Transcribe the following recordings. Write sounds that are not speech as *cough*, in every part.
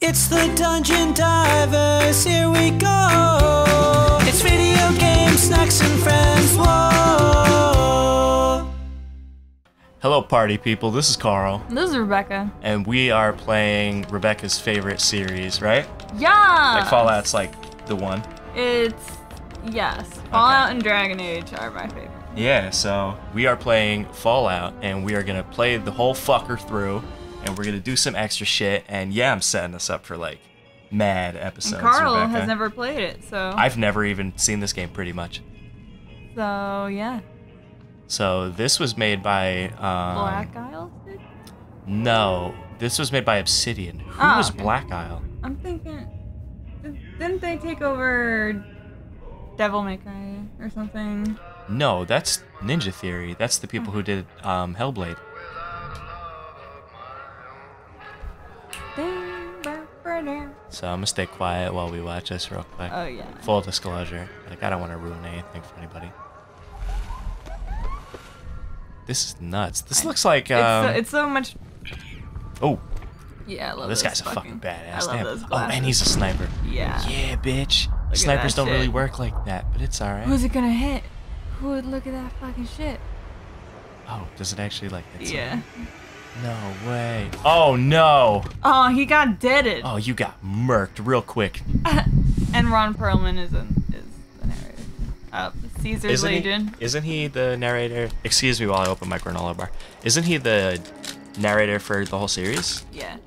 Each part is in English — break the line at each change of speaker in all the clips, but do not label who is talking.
It's the Dungeon Divers, here we go. It's video games, snacks, and friends. Whoa.
Hello, party people. This is Carl,
This is Rebecca.
and we are playing Rebecca's favorite series, right?
Yeah.
Like Fallout's like the one.
It's yes. Fallout and Dragon Age are my favorite.
Yeah, so we are playing Fallout, and we are gonna play the whole fucker through, and we're gonna do some extra shit. And yeah, I'm setting us up for like mad episodes.
And Carl
Rebecca.
has never played it, so
I've never even seen this game, pretty much.
so yeah.
So this was made by um,
Black Isle.
No, this was made by Obsidian. Who
Oh,
was
okay.
Black Isle?
I'm thinking. Didn't they take over Devil May Cry or something?
No, that's Ninja Theory. That's the people who did um, Hellblade. So I'm gonna stay quiet while we watch this real quick.
Oh yeah.
Full disclosure, like I don't want to ruin anything for anybody. This is nuts. This looks like
It's,
um,
so, it's so much.
oh,
Yeah, I love
this
those
guy's a fucking badass.
I love
Oh, and he's a sniper.
Yeah.
Yeah, bitch.
at
Snipers don't really work like that, but it's alright.
Who's it gonna hit? Who would look at that fucking shit?
Oh, does it actually like hit
Yeah.
someone? No way. Oh no.
Oh, he got deaded.
Oh, you got murked real quick. *laughs*
And Ron Perlman is in, is the narrator. Uh, Caesar's
Isn't
Legion.
he, isn't he the narrator? Excuse me while I open my granola bar. Isn't he the narrator for the whole series?
Yeah.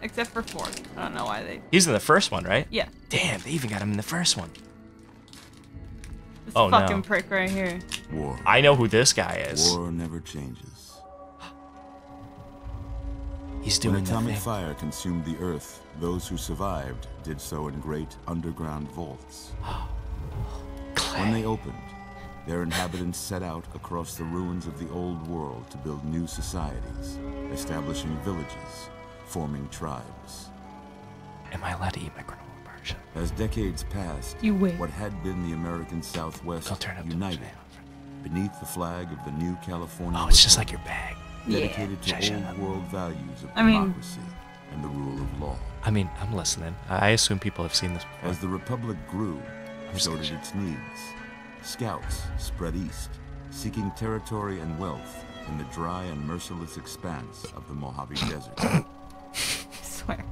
Except for four. I don't know why they.
He's in the first one, right?
Yeah.
Damn, they even got him in the first one.
This
Oh, no.
fucking prick right here.
War.
I know who this guy is.
War never changes.
He's
When
doing the
atomic
thing.
fire consumed the earth, those who survived did so in great underground vaults. *gasps* When they opened, their inhabitants set out across the ruins of the old world to build new societies, establishing villages, forming tribes.
Am I allowed to eat my granola bar? Shut up.
As decades passed,
You wait.
what had been the American Southwest
I'll turn up
united
now.
beneath the flag of the new California
Oh, it's just like your bag.
Dedicated
Shut-
to
shut
old
up.
world values of
I mean-
democracy and the rule of law.
I mean, I'm listening. I I assume people have seen this before.
As the republic grew,
just
so did its needs. Scouts spread east, seeking territory and wealth in the dry and merciless expanse of the Mojave *coughs* Desert.
I swear.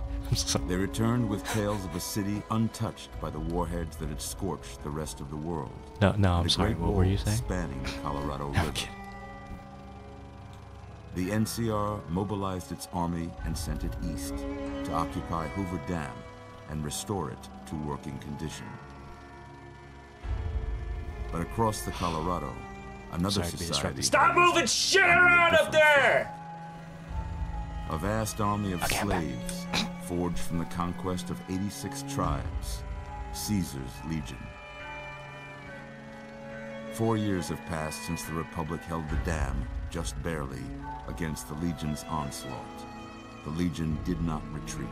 They returned with tales of a city untouched by the warheads that had scorched the rest of the world.
no, no, I'm
the
sorry. What were you saying?
Spanning the Colorado
No,
River.
Kidding.
The NCR mobilized its army and sent it east to occupy Hoover Dam and restore it to working condition. But across the Colorado, another
Sorry to be
society.
Stop moving shit around up there!
A vast army of
Okay,
slaves forged from the conquest of 86 tribes, Caesar's Legion. Four years have passed since the Republic held the dam, just barely, against the Legion's onslaught. The Legion did not retreat.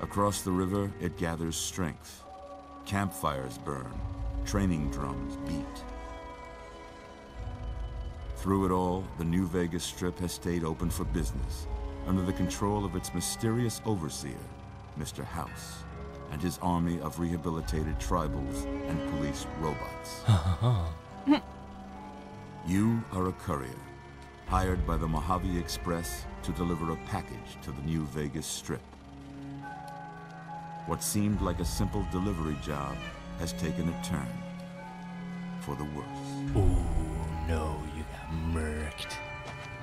Across the river, it gathers strength. Campfires burn, training drums beat. Through it all, the New Vegas Strip has stayed open for business, under the control of its mysterious overseer, Mr. House, and his army of rehabilitated tribals and police robots. *laughs* you are a courier, hired by the Mojave Express to deliver a package to the New Vegas Strip. What seemed like a simple delivery job has taken a turn for the worse.
Oh no, you got murked.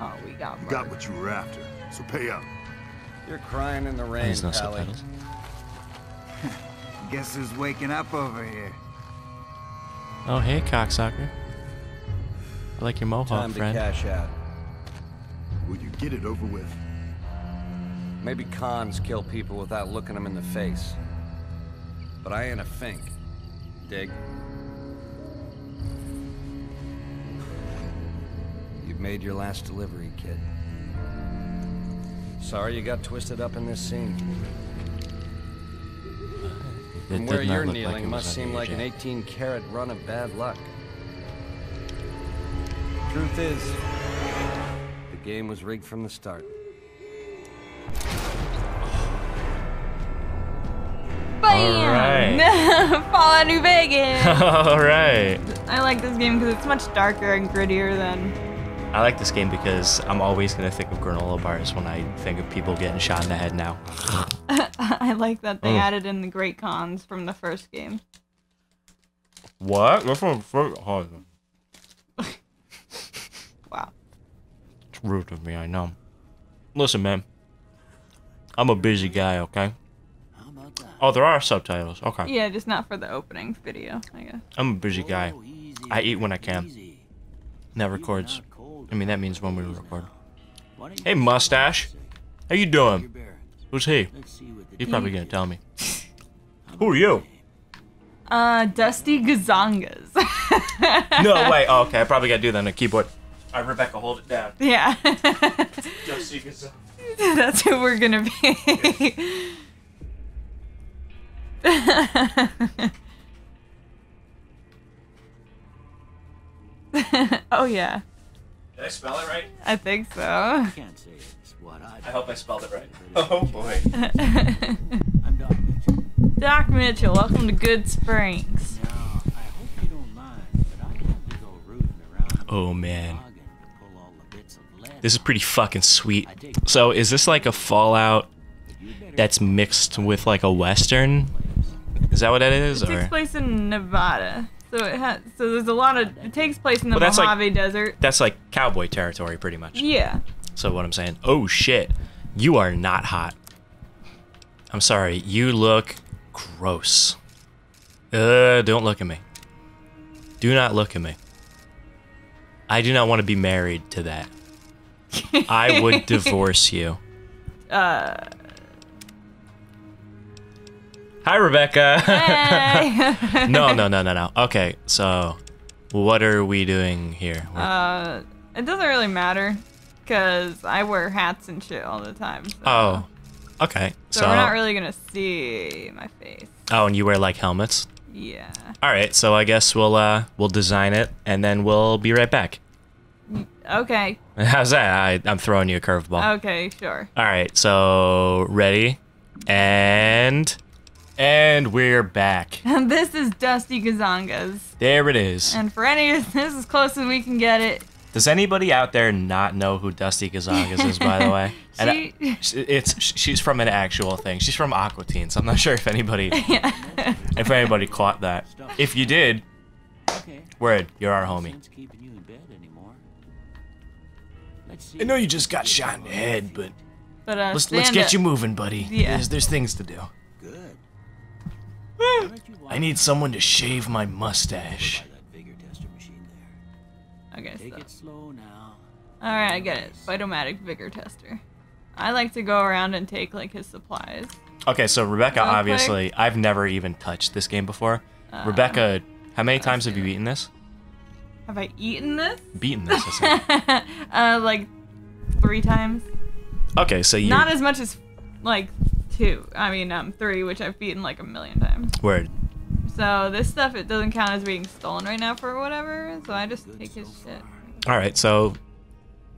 Oh, we got.
You got what you were after, so pay up.
You're crying in the oh, rain,
There's no
Pally.
subtitles. *laughs*
Guess who's waking up over here?
Oh, hey, cocksucker. I like your mohawk,
Time to
friend.
cash out.
Will you get it over with?
Maybe cons kill people without looking them in the face. But I ain't a fink. Dig? You've made your last delivery, kid. Sorry you got twisted up in this scene.
It
From where you're kneeling,
like it
it
was
must seem like an 18 karat run of bad luck. Truth is, the game was rigged from the start.
Bam! *laughs* Fallout New Vegas. *laughs*
All right.
I like this game because it's much darker and grittier than.
I like this game because I'm always gonna think of granola bars when I think of people getting shot in the head now. *laughs*
I like that they
Mm.
added in the great cons from the first game.
What? That's from oh,
Wow.
It's rude of me, I know. Listen, man. I'm a busy guy, okay? Oh, there are subtitles. Okay.
Yeah, just not for the opening video, I guess.
I'm a busy guy. I eat when I can. That records. I mean, that means when we record. Hey, mustache. How you doing? Who's he? He's probably gonna tell me. Who are you?
Uh, Dusty Gozongas. *laughs*
No, wait. Oh, okay, I probably gotta do that on a keyboard. All right, Rebecca, hold it down. *laughs*
yeah.
Just so you can see. *laughs*
That's who we're gonna be. *laughs* oh yeah,
Did I spell it right?
I think so.
I Can't say it's what I
I hope I spelled it right. Oh boy.
I'm Doc Mitchell.
Doc Mitchell, welcome to Goodsprings.
Now, I hope you don't mind, but I have to go rooting around
Oh man. This is pretty fucking sweet. So, is this like a Fallout that's mixed with like a western? Is that what that is,
It takes
or
place in Nevada, so it has. So there's a lot of. It takes place in the
Well, that's like-
Mojave Desert.
that's like cowboy territory, pretty much?
Yeah.
So what I'm saying? Oh shit, you are not hot. I'm sorry, you look gross. Uh, don't look at me. Do not look at me. I do not want to be married to that. I would divorce you. *laughs*
Uh.
Hi, Rebecca.
Hey. *laughs*
no, no, no, no, no. Okay, so what are we doing here? We're-
Uh, it doesn't really matter, cause I wear hats and shit all the time. So,
oh, okay.
so,
So,
we're not really gonna see my face.
oh, and you wear like helmets.
Yeah.
All right, so I guess we'll uh we'll design it and then we'll be right back.
Okay. *laughs*
How's that? I, I'm throwing you a curveball.
Okay. Sure.
All right, so ready, and and we're back.
And *laughs* this is Dusty Gozongas,
There it is.
and for any, *laughs* this is as close as we can get it.
Does anybody out there not know who Dusty Gozongas is, by the way? And I- it's she's from an actual thing. She's from Aqua Teen, so I'm not sure if anybody if anybody caught that. If you did,
Okay.
word, you're our homie. I know you just got shot in the head, but
But uh,
let's let's get
up.
you moving, buddy.
Yeah.
There's there's things to do.
Good. Why don't you
I need someone to shave my mustache.
by that vigor tester machine there.
Okay.
Take
So.
it slow now.
All right, I get it. Vit-o-Matic vigor tester. I like to go around and take like his supplies.
Okay, so Rebecca,
Okay.
obviously, I've never even touched this game before. Rebecca, how many times have you beaten this?
Have I eaten this?
Beaten this, I said. *laughs*
uh, like three times.
Okay, so you
Not as much as like two. I mean, um, three, which I've beaten like a million times.
word.
So this stuff it doesn't count as being stolen right now for whatever. So I just take his shit.
All right, so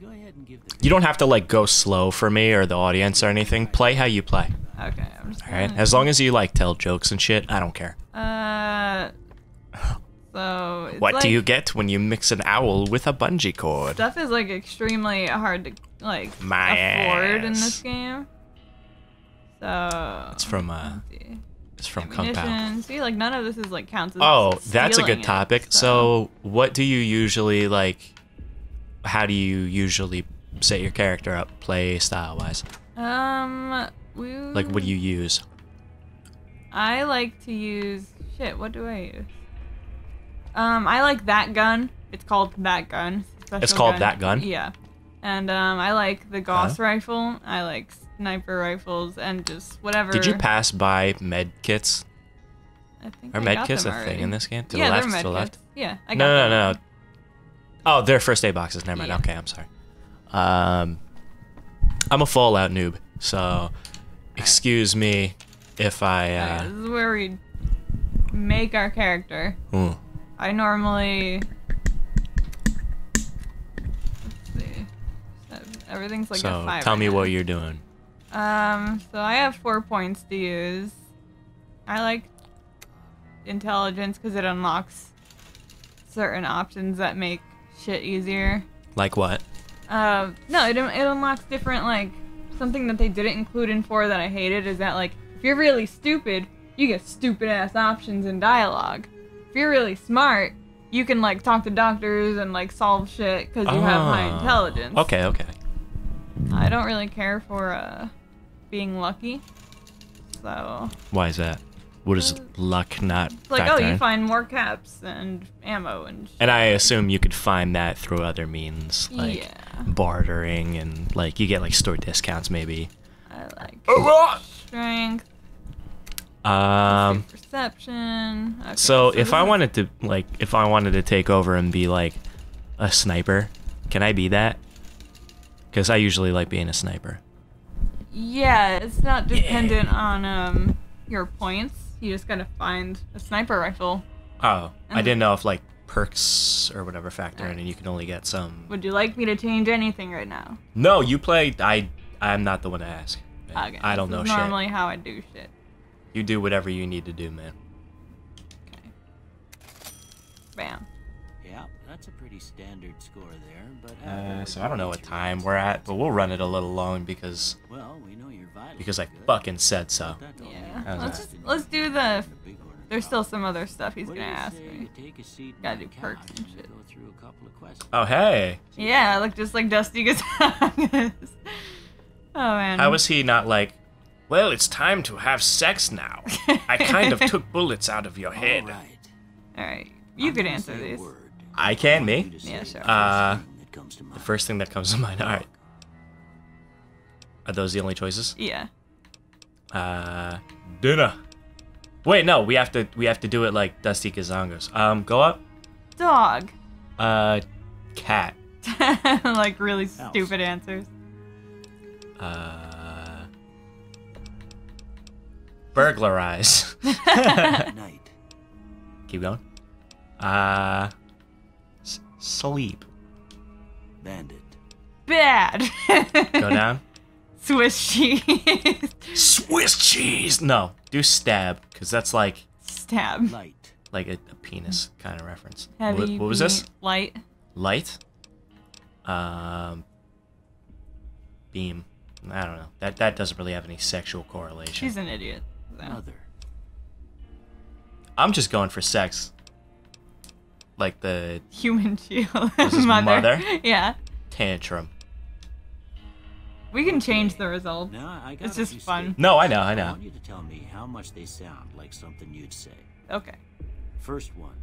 Go ahead and give the
you don't have to like go slow for me or the audience or anything. Play how you play.
Okay, I'm just.
All right, as long as you like tell jokes and shit, I don't care.
Uh. So. It's
What
like,
do you get when you mix an owl with a bungee cord?
Stuff is like extremely hard to like
My
afford in this game. So.
It's from uh, it's from Kung
Pow. See, like none of this is like counts as
Oh, that's a good
it,
topic. So, what do you usually like? How do you usually set your character up, play style wise?
Um, we.
Like, what do you use?
I like to use shit. What do I use? Um, I like that gun. It's called that gun.
It's called that gun?
Yeah, and um, I like the Gauss
Huh?
rifle. I like sniper rifles and just whatever.
Did you pass by med kits?
I think
Are med kits a
them
thing in this game? To
yeah,
the left,
they're med
to the left.
kits. Yeah, I got
No, no, no, no. Oh, they're first aid boxes. Never mind.
Yeah.
Okay, I'm sorry. Um, I'm a Fallout noob, so excuse me if I.
Okay,
Uh,
this is where we make our character.
ooh.
I normally. Let's see. So Everything's like a
so tell
right
me
now.
what you're doing.
Um, so I have four points to use. I like intelligence because it unlocks certain options that make shit easier.
Like what?
Uh, no, it, it unlocks different like something that they didn't include in four that I hated is that like if you're really stupid, you get stupid ass options in dialogue. If you're really smart, you can like talk to doctors and like solve shit because you have high
Oh.
intelligence.
Okay, okay.
I don't really care for uh being lucky. So
Why is that? What is luck not
it's like, oh, you
in?
find more caps and ammo and shit.
And I assume you could find that through other means, like
Yeah.
bartering and like you get like store discounts maybe.
I like
Oh,
strength,
Um.
perception. Okay,
So if I wanted to like if I wanted to take over and be like a sniper, can I be that? Because I usually like being a sniper.
Yeah, it's not dependent on um your points. You just gotta find a sniper rifle.
Oh, I didn't know if like perks or whatever factor in, and you can only get some.
Would you like me to change anything right now?
No, you play. I I'm not the one to ask.
Okay.
I don't know
is
shit.
Normally, how I do shit.
You do whatever you need to do, man.
Okay. Bam.
Yeah, that's a pretty standard score there, but
Uh, so I don't know what time we're at, but we'll run it a little long because
Well, we know you're vital.
because I
good,
fucking said so.
but that don't
Yeah. Let's just let's do the.
the big order
There's still some other stuff he's gonna ask me.
take a seat on
Gotta do perks and shit.
Go through a couple of questions.
Oh hey,
Yeah, I look just like Dusty *laughs* Gonzalez. oh man.
how was he not like? Well, it's time to have sex now. I kind of *laughs* took bullets out of your head.
All right.
All right, you
I'm
could answer
say a
these.
word.
I can,
I
me.
you to
Yeah, sure.
the
Uh,
first thing that comes to mind.
The first thing that comes to mind. All right. Are those the only choices?
Yeah.
Uh, dinner. Wait, no. We have to. We have to do it like Dusty Kazangas. Um, go up.
Dog.
Uh, cat. *laughs*
like really stupid answers.
Uh, burglarize. *laughs*
Night.
Keep going. Uh, s- sleep.
Bandit.
Bad.
Go down. *laughs*
Swiss cheese.
Swiss cheese. No, do stab, cause that's like
Stab.
Light.
like a, a penis kind of reference.
Heavy.
what, what was this?
Light.
Light. Um. Beam. I don't know. That that doesn't really have any sexual correlation.
She's an idiot. So.
Mother.
I'm just going for sex. Like the
Human shield.
This is mother?
Yeah.
tantrum.
We can change the result.
Now I got
It's just fun.
statements.
No, I know, I know.
I want you to tell me how much they sound like something you'd say.
Okay.
First one.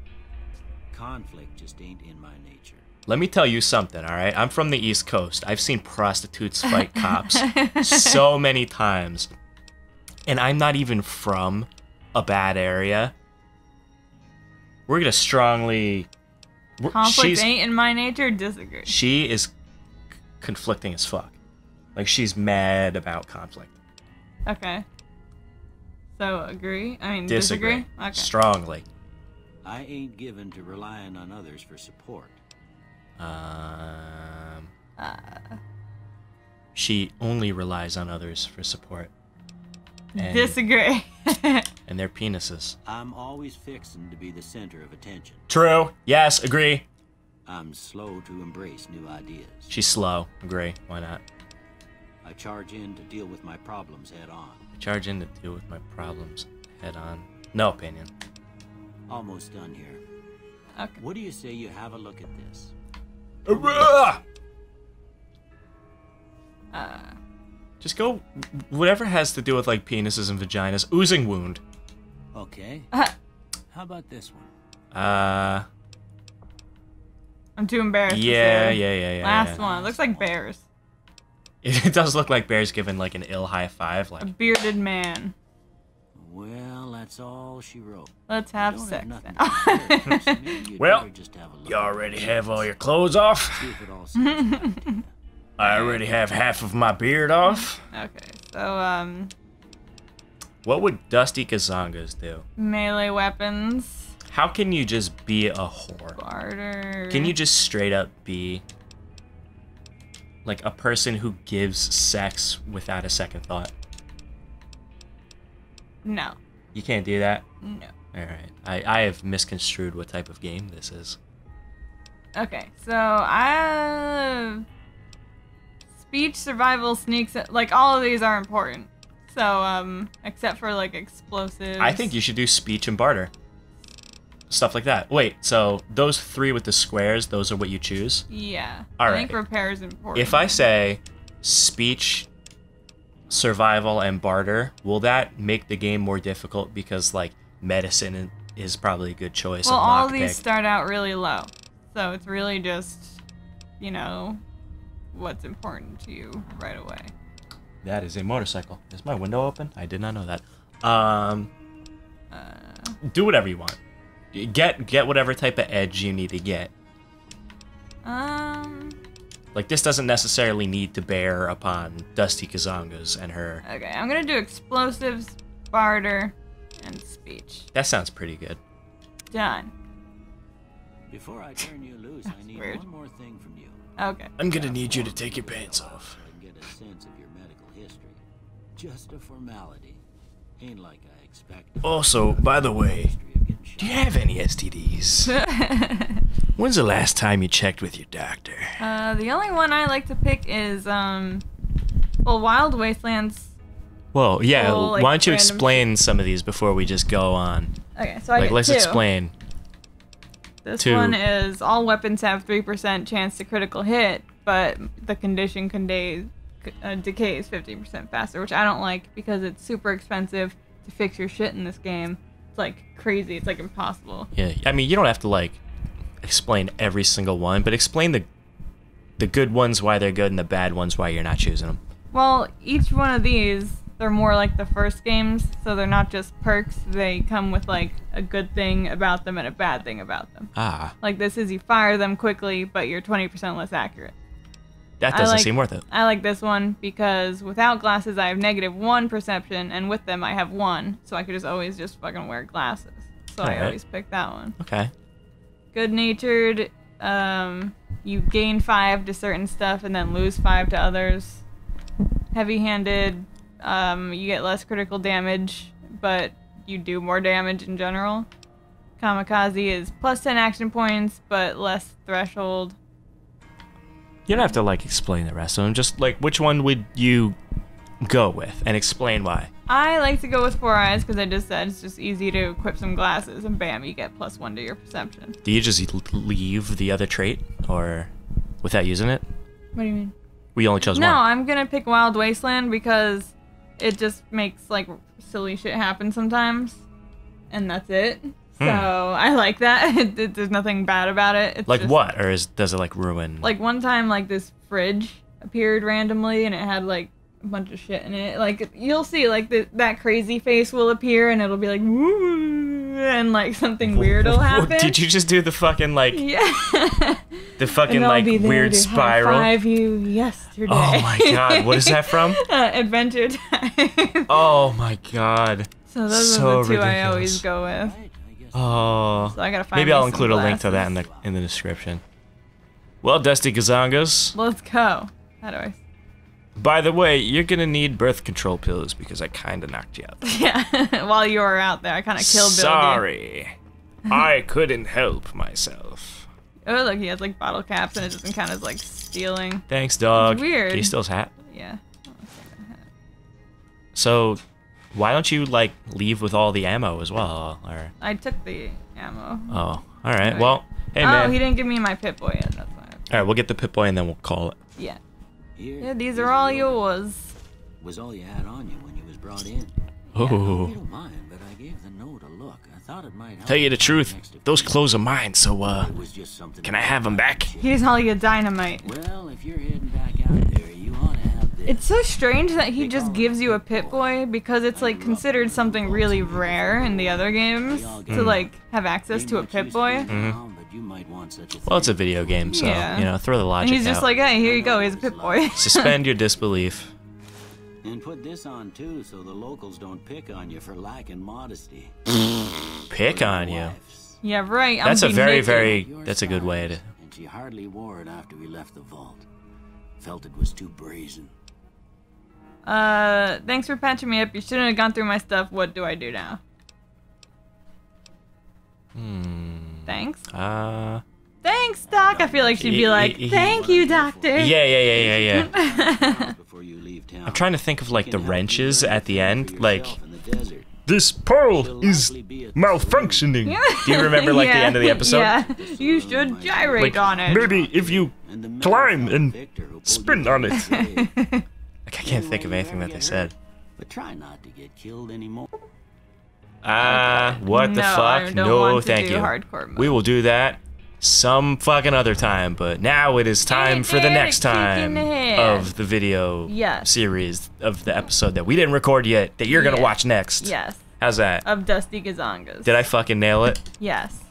Conflict just ain't in my nature.
Let me tell you something, all right? I'm from the East Coast. I've seen prostitutes fight *laughs* cops so many times. And I'm not even from a bad area. We're going to strongly
Conflict ain't in my nature. Disagree.
she is c- conflicting as fuck. Like she's mad about conflict.
Okay. So agree? I mean
Disagree.
disagree? Okay.
Strongly.
I ain't given to relying on others for support.
Um
Uh,
she only relies on others for support. And,
disagree. *laughs*
and their penises.
I'm always fixing to be the center of attention.
True. Yes, agree.
I'm slow to embrace new ideas.
She's slow. Agree. Why not?
I charge in to deal with my problems head on.
I charge in to deal with my problems head on. No opinion.
Almost done here.
okay.
What do you say you have a look at this?
Uh,
Just go whatever has to do with like penises and vaginas. Oozing wound.
Okay.
uh,
How about this one?
Uh
I'm too embarrassed. to
yeah,
say.
yeah, yeah, yeah.
Last
yeah.
one. It looks like bears.
It does look like Bear's giving like an ill high five. like A
bearded man.
Well, that's all she wrote.
Let's have sex.
nothing
now.
to compare, so maybe you'd
Well,
better just have a look
you already have all your clothes off. *laughs*
See if it all sounds right to you.
I already have half of my beard off. *laughs*
okay. So um,
What would Dusty Kazangas do?
melee weapons.
How can you just be a whore?
Barter.
Can you just straight up be like a person who gives sex without a second thought?
No.
You can't do that.
No.
All right. I I have misconstrued what type of game this is.
Okay, so I speech, survival, sneaks. Like all of these are important. So um, except for like explosives.
I think you should do speech and barter. Stuff like that. Wait, so those three with the squares, those are what you choose?
Yeah.
All
I think repair is important.
If I say speech, survival, and barter, will that make the game more difficult because like medicine is probably a good choice?
well, all these start out really low, so it's really just, you know, what's important to you right away.
That is a motorcycle. Is my window open? I did not know that. Um,
Uh,
do whatever you want. Get get whatever type of edge you need to get.
um.
Like this doesn't necessarily need to bear upon Dusty Kazangas and her.
Okay, I'm gonna do explosives, barter, and speech.
That sounds pretty good.
Done.
Before I turn you loose, I need
weird.
one more thing from you.
Okay.
I'm gonna need you to take your pants off.
Get a sense of your medical history. Just a formality. Ain't like I expect.
Also, by the way,
History of getting
do you have any STDs? *laughs* When's the last time you checked with your doctor?
Uh, the only one I like to pick is um, well, Wild Wastelands.
Well, yeah.
Well, like,
why don't you
random
explain some of these before we just go on?
Okay, so I
Like,
get
let's
two.
explain.
This one is all weapons have three percent chance to critical hit, but the condition conday, uh, decays fifty percent faster, which I don't like because it's super expensive to fix your shit in this game. It's like crazy. It's like impossible.
Yeah, I mean, you don't have to like explain every single one, but explain the the good ones why they're good and the bad ones why you're not choosing them.
Well, each one of these, they're more like the first games, so they're not just perks. They come with like a good thing about them and a bad thing about them.
Ah,
Like this is you fire them quickly, but you're 20% less accurate.
that doesn't
like-
seem worth it.
I like this one because without glasses, I have negative one perception, and with them, I have one, so I could just always just fucking wear glasses. So I
Alright.
always pick that one.
Okay.
Good natured, um, you gain five to certain stuff and then lose five to others. Heavy handed, um, you get less critical damage, but you do more damage in general. Kamikaze is plus 10 action points, but less threshold.
You don't have to like explain the rest of them. Just like which one would you go with and explain why.
I like to go with four eyes because I just said it's just easy to equip some glasses and bam, you get plus one to your perception.
Do you just leave the other trait or without using it?
What do you mean?
We only chose
No,
one.
No, I'm gonna pick Wild Wasteland because it just makes like silly shit happen sometimes, and that's it. So I like that. *laughs* It- it- there's nothing bad about it. It's
Hmm. Like
just-
what? Or is does it like ruin?
Like one time, like this fridge appeared randomly, and it had like a bunch of shit in it. Like you'll see, like the, that crazy face will appear, and it'll be like, Woo, and like something weird will happen.
Did you just do the fucking like *laughs*
Yeah.
the fucking like weird spiral?
Five you yesterday.
Oh my god, what is that from? *laughs*
uh, Adventure Time. *laughs*
Oh my god.
So those
So
are the two I always go with.
Right, I guess
Oh.
So I gotta find
Maybe I'll include a link to that in the in the description. Well, Dusty Gazangas.
Let's go. How do I?
By the way, you're gonna need birth control pills because I kinda knocked you out. *laughs*
Yeah. *laughs* While you were out there, I kind of killed Bill.
Sorry. I *laughs* couldn't help myself.
Oh look, he has like bottle caps, and it doesn't count as like stealing.
Thanks, dog.
It's weird.
He steals hat?
Yeah.
So, why don't you like leave with all the ammo as well? Or
I took the ammo.
oh, all right.
Alright.
Well, hey
oh,
man.
he didn't give me my Pip-Boy yet. That's why.
All right, we'll get the Pip-Boy and then we'll call it.
Yeah.
Here,
Yeah, these are all yours.
Was all you had on you when you was brought in.
Oh.
You don't mind, but I gave the note a look. I thought it might help
Tell you the truth, those clothes are mine. So, uh,
It was just something
can I have them back?
Here's all your dynamite.
Well, if you're heading back out there, you ought to have this.
It's so strange that he just gives you a Pip-Boy because it's like considered something really rare in the other games to like have access to a Pip-Boy.
Mm-hmm. But you might want such a
well, it's a video game, so
Yeah.
you know, throw the
And
logic
he's just
out.
like, hey, here you go, here's a Pip-Boy. *laughs*
Suspend your *laughs* disbelief.
And put this on too, so the locals don't pick on you for lacking modesty. *laughs*
Pick on you.
Yeah, right. I'm
That's a very,
naked.
very. That's a good way to.
And she hardly wore it after we left the vault. Felt it was too brazen.
Uh, thanks for patching me up. You shouldn't have gone through my stuff. What do I do now? Thanks.
Uh,
Thanks, Doc. I feel like she'd be like, "Thank you, Doctor."
yeah, yeah, yeah, yeah, yeah. *laughs*
Before you leave town,
I'm trying to think of like the
can help you
wrenches at the end. Like,
yourself in the desert.
this pearl is malfunctioning. *laughs* Do you remember like the end of the episode?
Yeah. You should gyrate
Like,
on it.
maybe if you climb and
Victor who pulled
spin on it. *laughs* Like, I can't think of anything that they said.
But try not to get killed anymore.
Ah, what the
No,
fuck? No, thank you. We will do that some fucking other time, but now it is time for the next time
the
of the video
Yes.
series of the episode that we didn't record yet that you're gonna watch next.
Yes.
How's that?
Of Dusty Gozongas.
Did I fucking nail it?
Yes.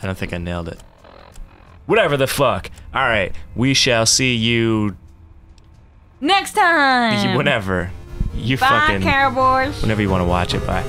I don't think I nailed it. Whatever the fuck. All right, we shall see you
Next time.
whenever. You
Bye,
fucking
cowboys.
whenever you want to watch it. Bye.